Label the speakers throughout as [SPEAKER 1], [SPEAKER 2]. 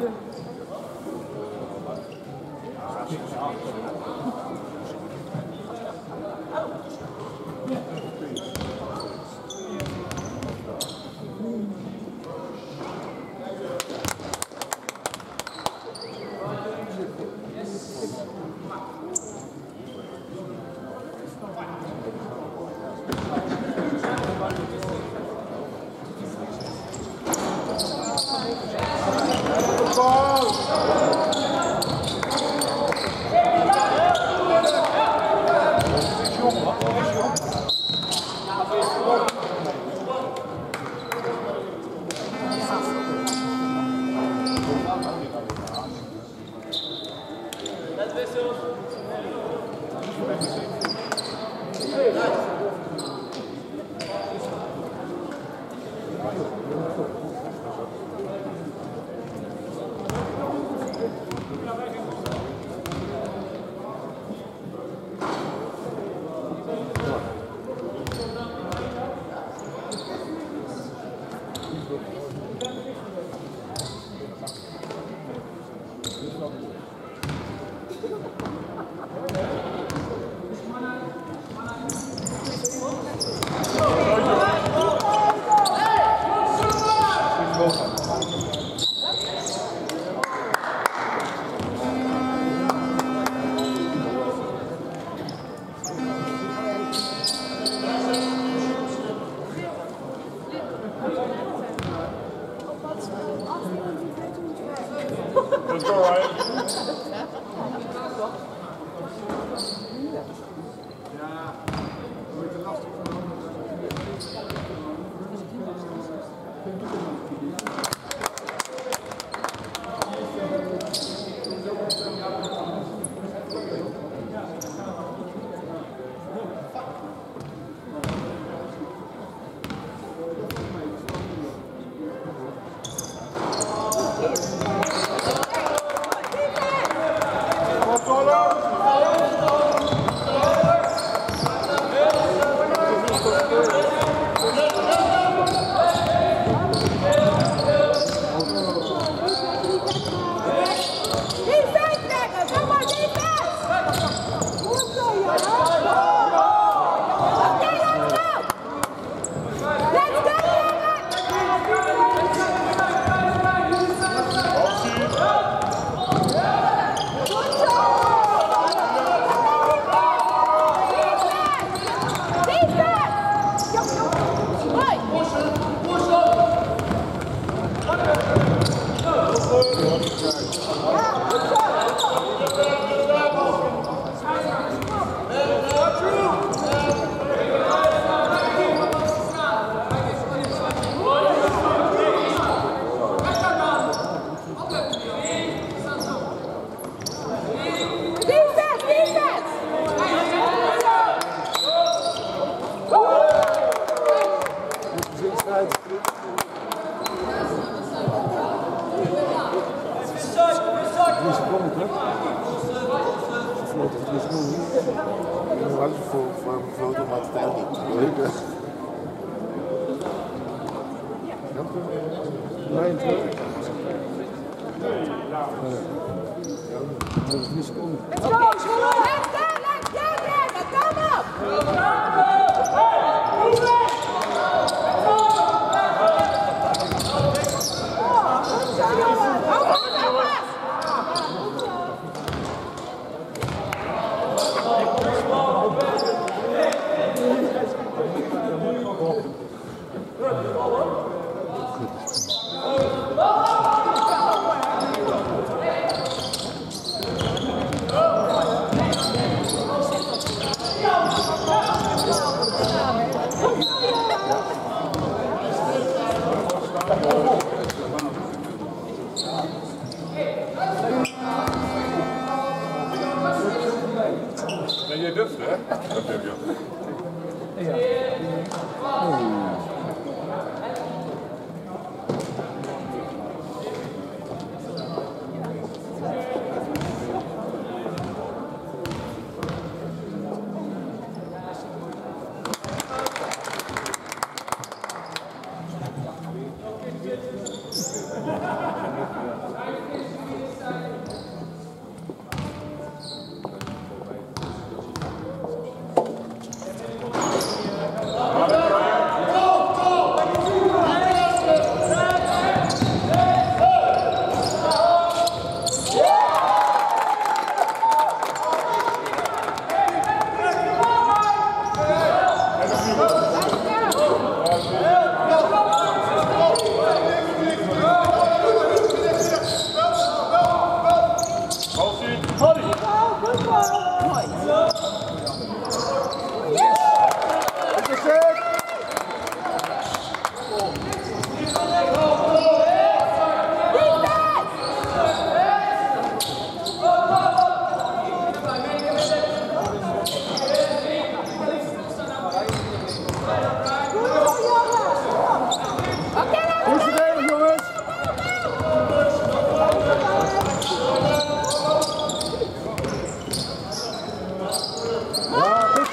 [SPEAKER 1] Yeah.
[SPEAKER 2] that'll be good.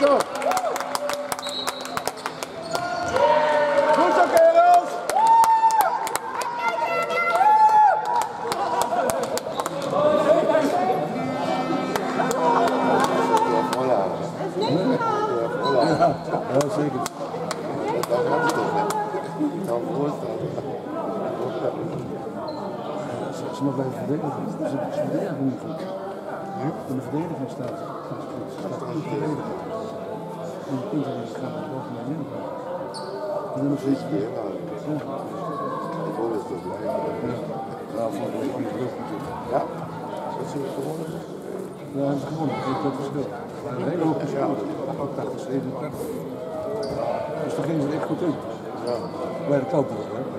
[SPEAKER 2] Ja, goed zo. Kerels. Ja, zeker.
[SPEAKER 3] Dat was het hè? Ik kan me voorstellen.
[SPEAKER 2] Ze mag blijven verdedigen. Ze verdedigen niet goed. In de verdediging staat. De dan
[SPEAKER 3] ik hoor het blijven.
[SPEAKER 2] ja van de natuurlijk.
[SPEAKER 3] Ja, dat is het gewonnen.
[SPEAKER 2] Ja, dat is gewonnen. Dat is het verschil. Een hele hoop verschil. 88, 87. Dus daar gingen ze echt goed in.
[SPEAKER 3] Ja.
[SPEAKER 2] Bij de kopen hè.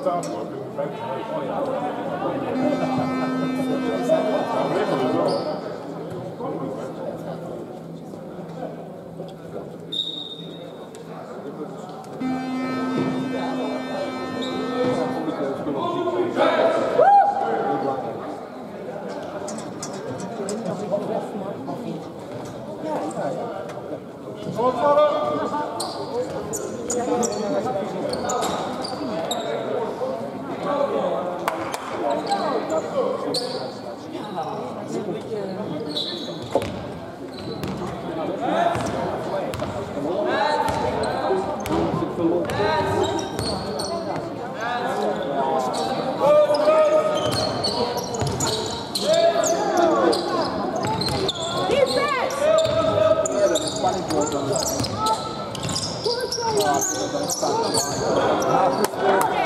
[SPEAKER 4] Thank you. Thank you.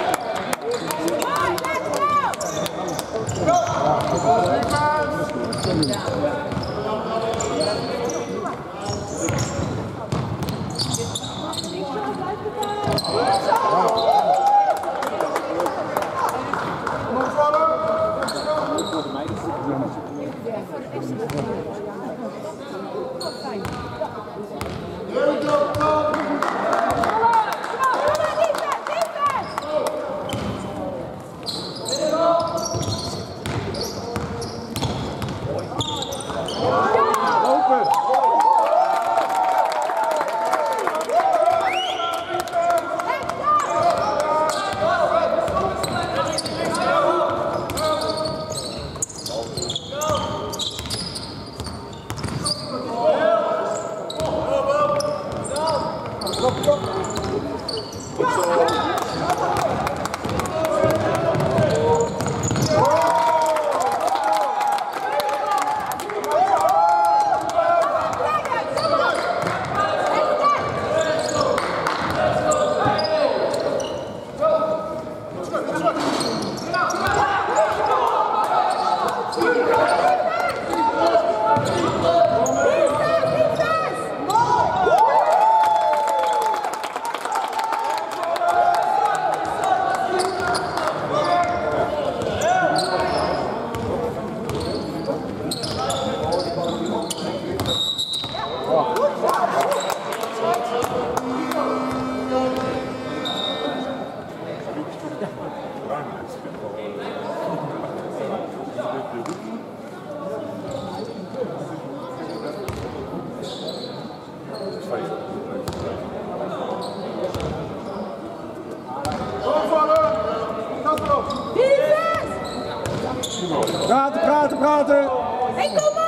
[SPEAKER 2] Praten, praten, praten. Hey,
[SPEAKER 4] kom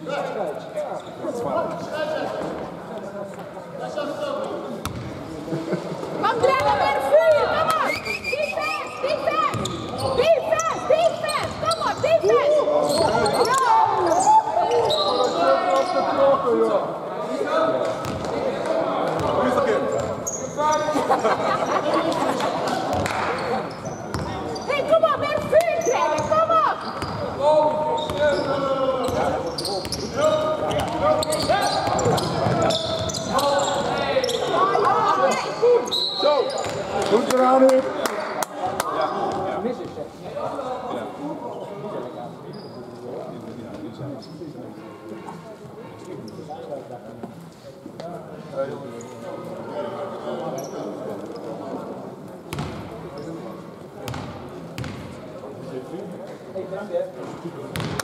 [SPEAKER 4] Kom Drella, Goed
[SPEAKER 5] gedaan, Huub.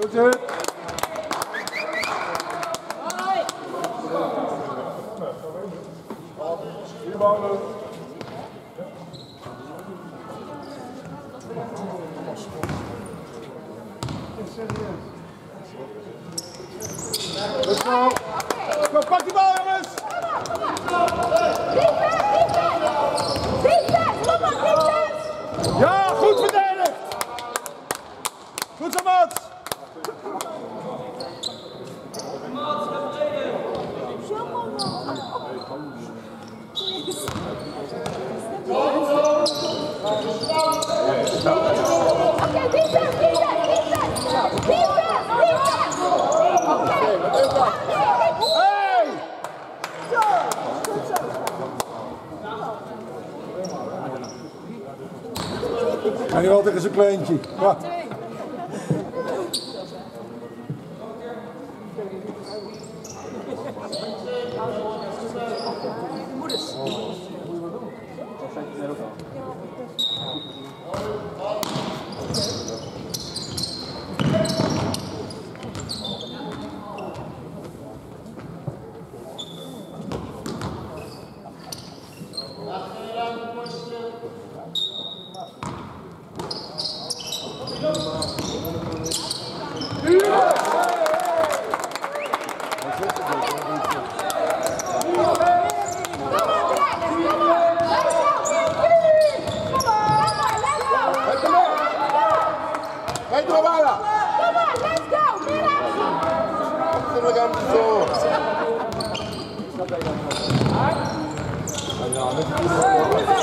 [SPEAKER 5] Goed, Huub. Come on, let's
[SPEAKER 1] go!